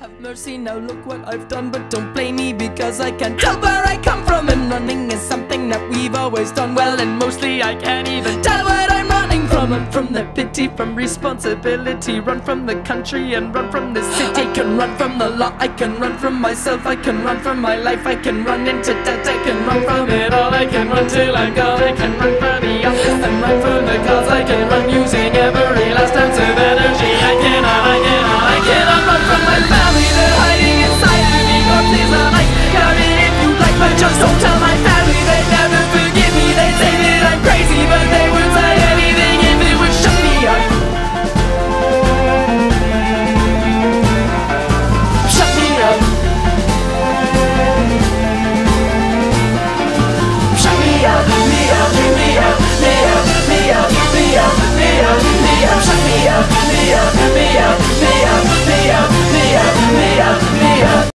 have mercy, now look what I've done, but don't blame me because I can't tell where I come from. And running is something that we've always done well, and mostly I can't even tell what I'm running from. I'm from the pity, from responsibility, run from the country and run from the city. I can run from the law, I can run from myself, I can run from my life, I can run into debt, I can run from it all, I can run till I'm gone, I can run from the office and run for the cause, I can run using every